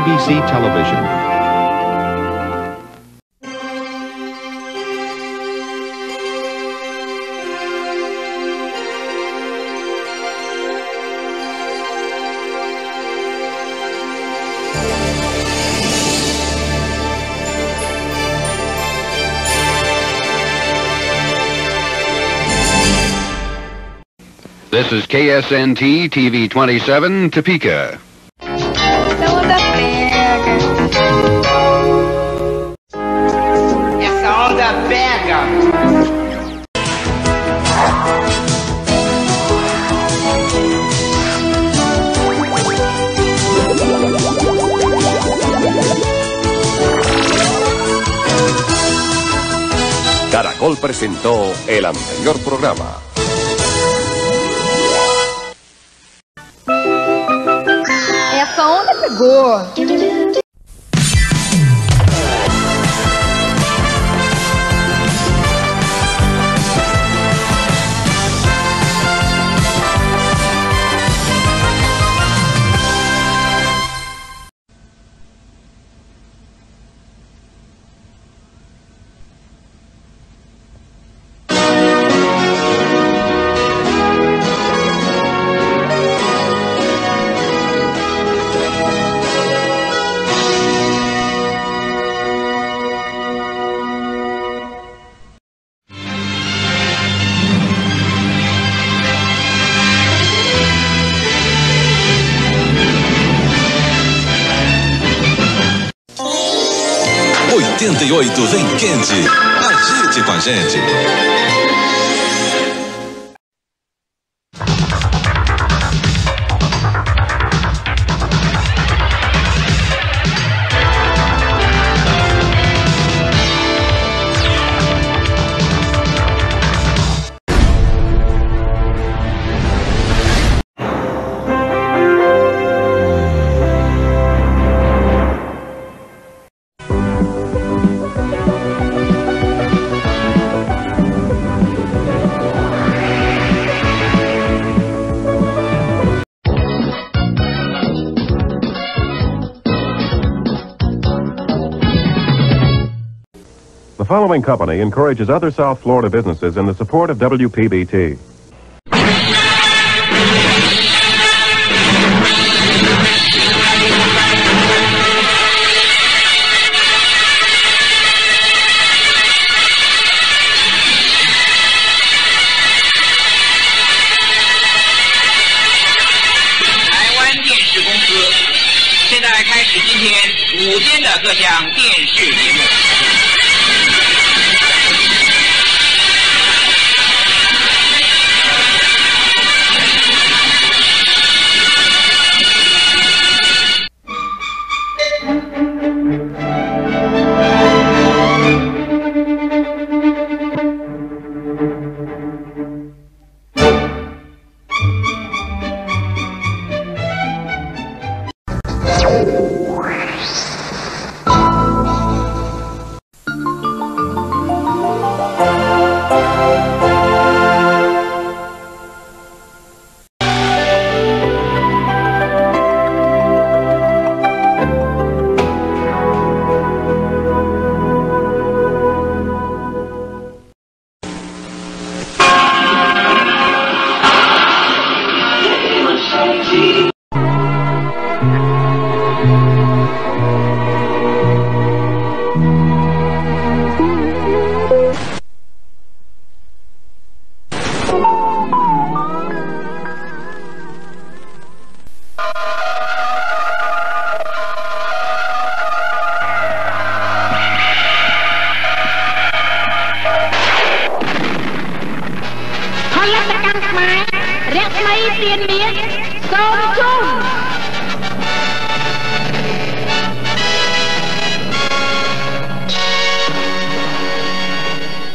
CBC Television. This is KSNT TV 27, Topeka. Caracol presentó el anterior programa. Essa onda pegou. 反正也 following company encourages other South Florida businesses in the support of WPBT.台湾电视公司现在开始今天午间的各项电视节目。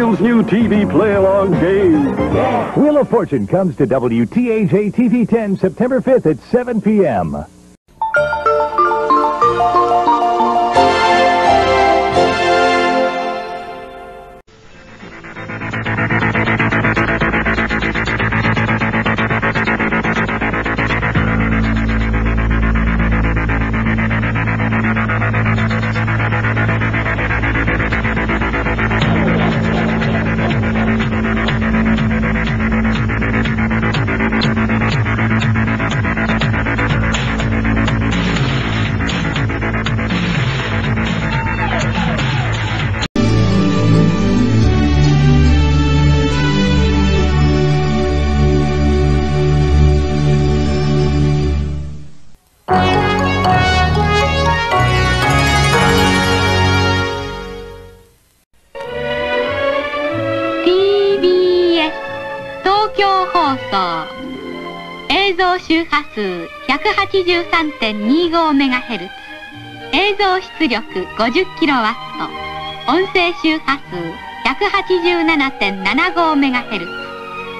Wheels new TV play along game. Wheel of Fortune comes to WTAJ TV 10 September 5th at 7 p.m. 送映像周波数 183.25MHz 映像出力 50kW 音声周波数 187.75MHz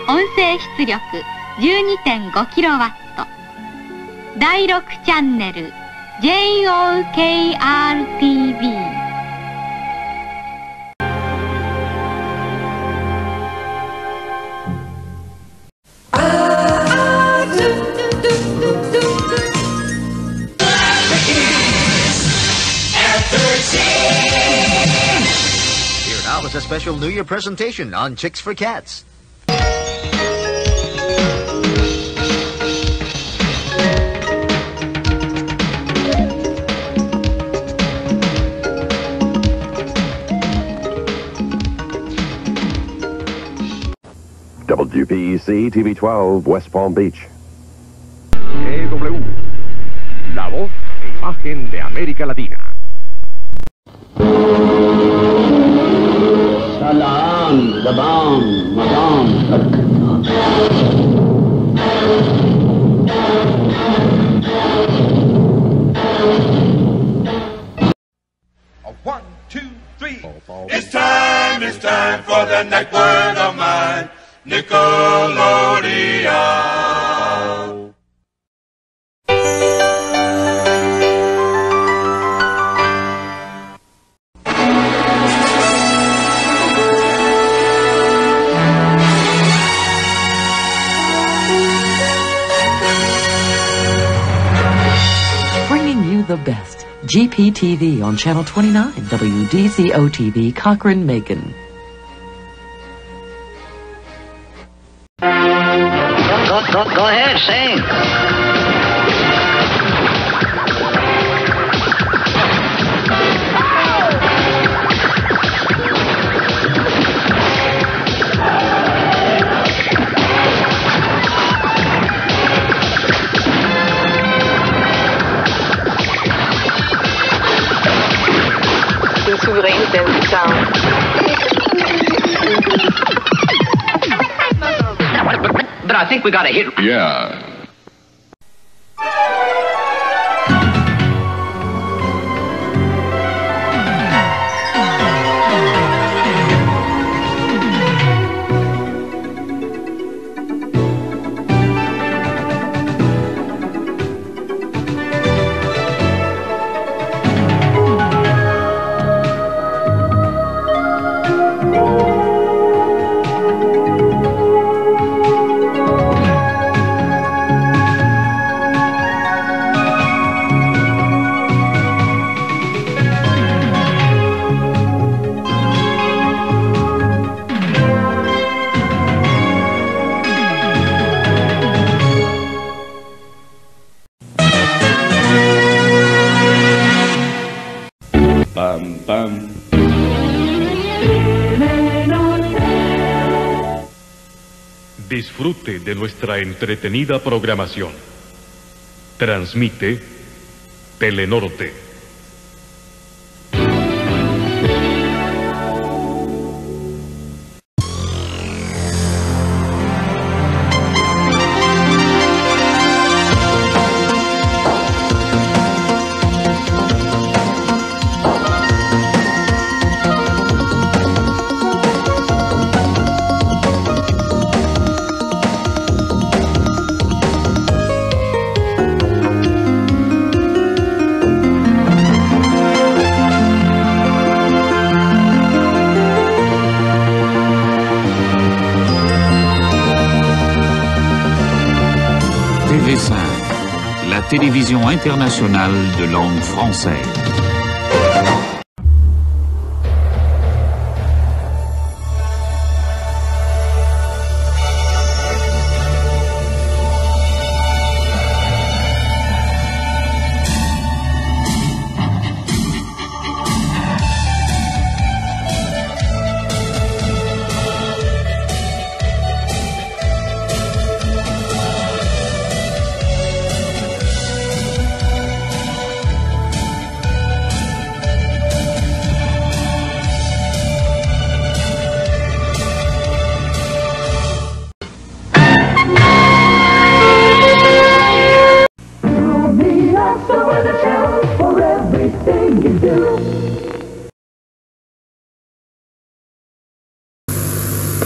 音声出力 12.5kW 第6チャンネル JOKRTV special New Year presentation on Chicks for Cats. WPEC TV 12, West Palm Beach. KW. La voz e imagen de América Latina. Salam, Dabam, Madam. One, two, three. It's time, it's time for the next word of mine, Nickelodeon. GPTV on Channel 29, WDCO TV, Cochran, Macon. Go, go, go ahead, sing. I think we got a hit. Yeah. De nuestra entretenida programación. Transmite Telenorte. Télévision internationale de langue française.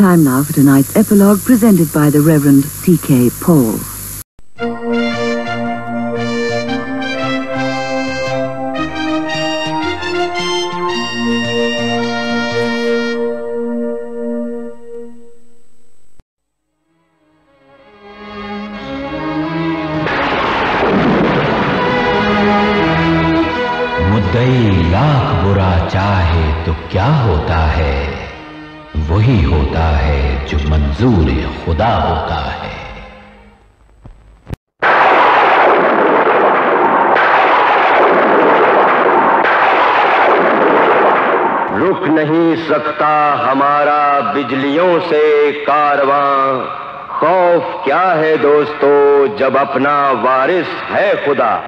time now for tonight's epilogue presented by the Reverend C.K. Paul. मुद्दई lakh बुरा चाहे तो क्या होता है वही होता है जो मंजूर खुदा होता है। रुक नहीं सकता हमारा बिजलियों से कारवां। खौफ क्या है दोस्तों जब अपना वारिस है खुदा?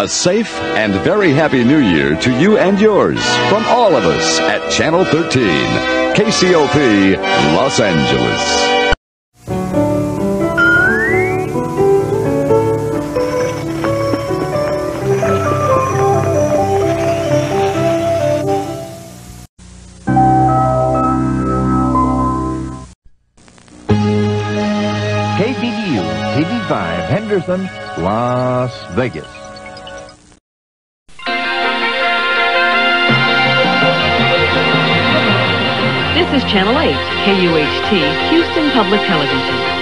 A safe and very happy new year to you and yours from all of us at Channel 13, KCOP, Los Angeles. KVVU TV5 Henderson, Las Vegas. Channel 8, KUHT, Houston Public Television.